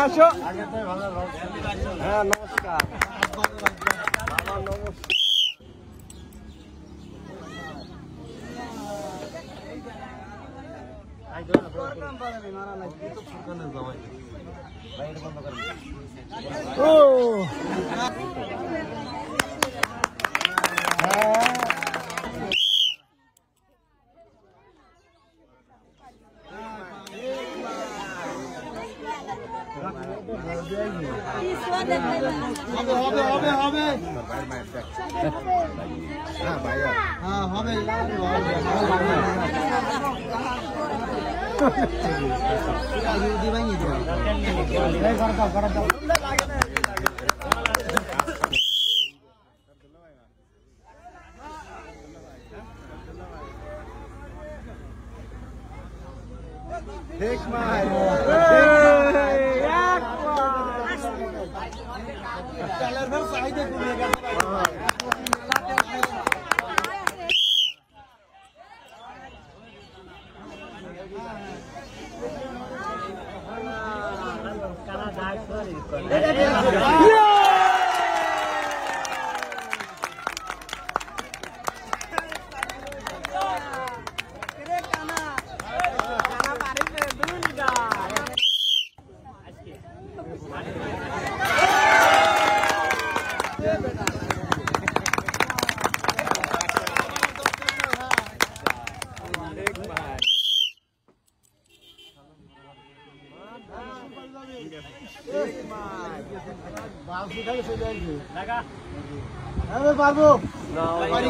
আসো হ্যাঁ নমস্কার। নমস্কার ও হবে হবে হবে হবে হ্যাঁ হবে ঠিক মাই এক কালার ভর চাহিদা Yeah. পারবো পারি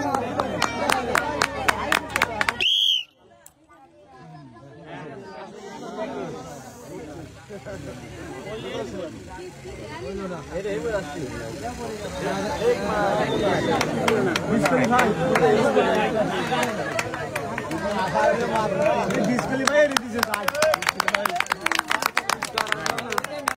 Biscoli vai e ridice saggio.